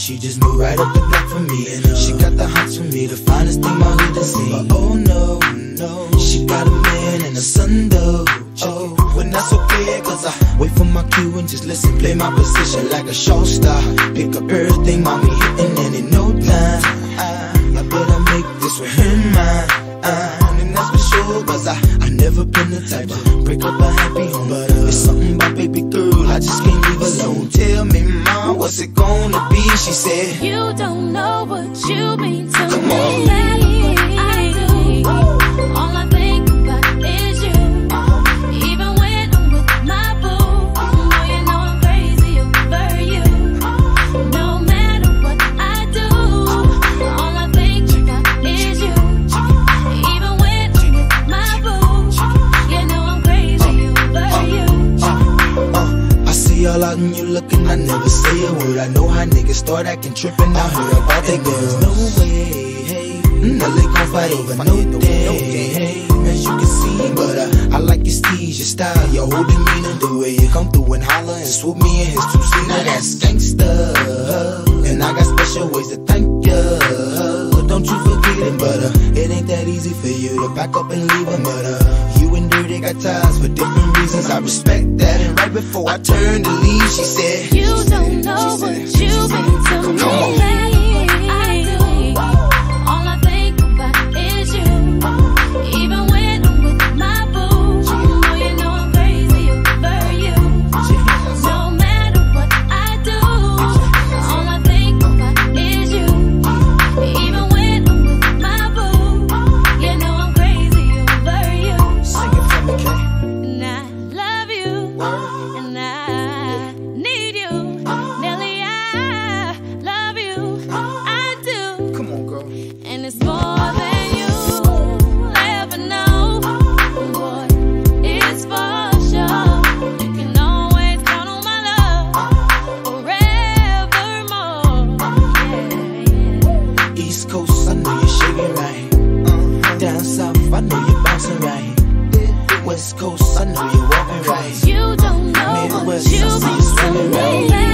she just moved right up the block for me. And she got the hots for me, the finest thing my hood has seen. But oh no, no, she got a man and a son though. Oh, when that's okay, cause I wait for my cue and just listen, play my position like a show star. Pick up everything, mommy hitting, and in no time, I, I better make this with him mine. And that's for sure, cause I, I never been the type to break up a happy home. But uh, it's something about baby girl, I just can't what's it gonna be? She said, You don't know what you mean I never say a word. I know how niggas start acting trippin'. I heard about that girls. No way, hey. Now they gon' fight over no day, hey. As you can see, but uh, I like your steez, your style, your whole demeanor, the way you come through and holler and swoop me in his two seat. Now that's gangsta, and I got special ways to thank ya. Don't you forget it, but uh, it ain't that easy for you to back up and leave him. But uh, Dirty got ties for different reasons. I respect that. And right before I turned to leave, she said, You don't know what Coast, I know you're walking right. You don't know what Midwest, I you've see been you swimming to right.